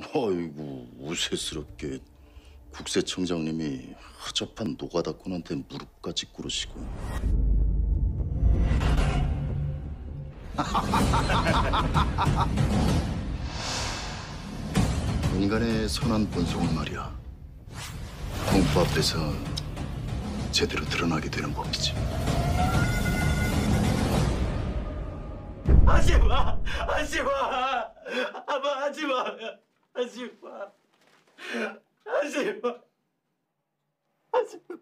아이고 우세스럽게 국세청장님이 허접한 노가다꾼한테 무릎까지 꿇으시고 인간의 선한 본성은 말이야 공부 앞에서 제대로 드러나게 되는 법이지 하지 마! 하지 마! 아빠 하지 마! 하지 마! 하지 마! 하지 마!